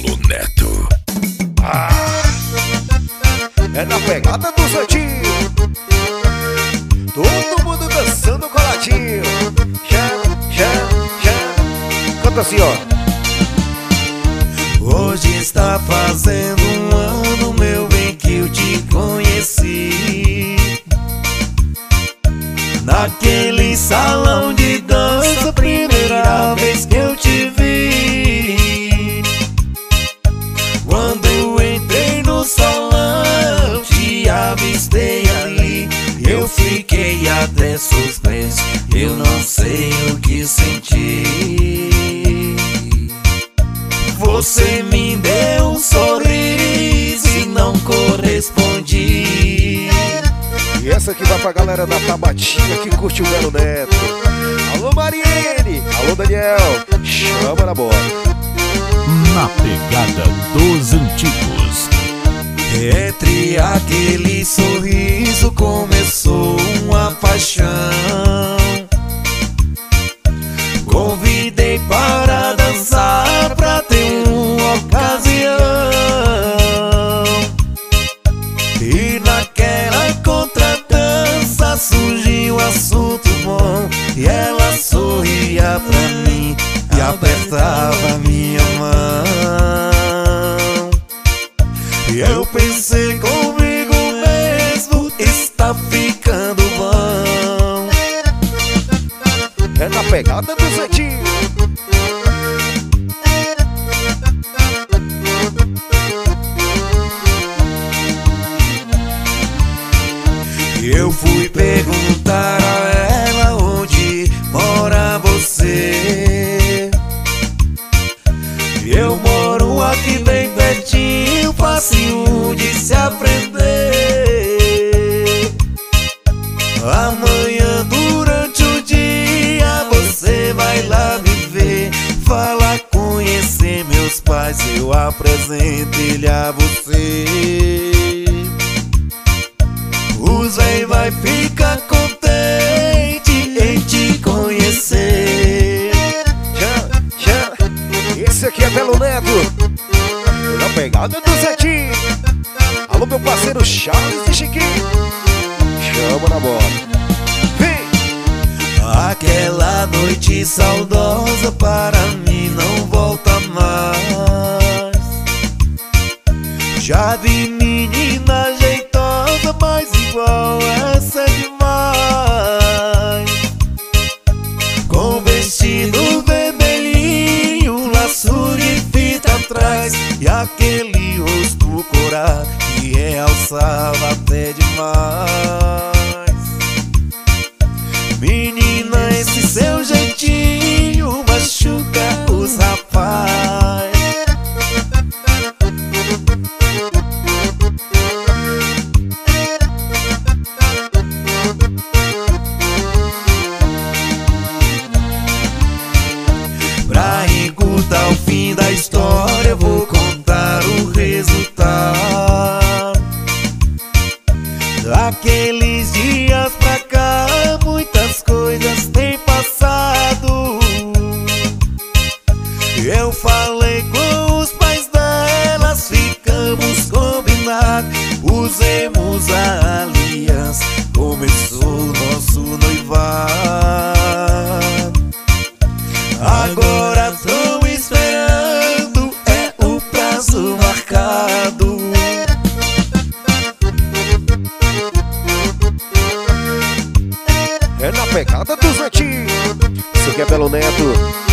Belo Neto. Ah, é na pegada do Santinho. Todo mundo dançando coladinho. Chama, chama, chama. Canta assim, ó. Hoje está fazendo um ano, meu bem, que eu te conheci. Naquele salão de dança, E essa aqui vai pra galera da Tabatinha que curte o Belo Neto. Alô, Mariene. Alô, Daniel. Chama na bola. Na pegada dos antigos. Entre aquele sorriso começou uma paixão. Pegada do Santinho. Eu apresento ele a você. O Zé vai ficar contente em te conhecer. Chama, chama. Esse aqui é Belo Neto. Na pegada do Santinho. Alô, meu parceiro Charles e Chiquinho. Chama na bola. Vem. Aquela noite saudosa para realçava até demais. Usemos a aliança, começou nosso noivado. Agora tô esperando, é o prazo marcado. É na pegada do Santinho. Isso aqui é Belo Neto.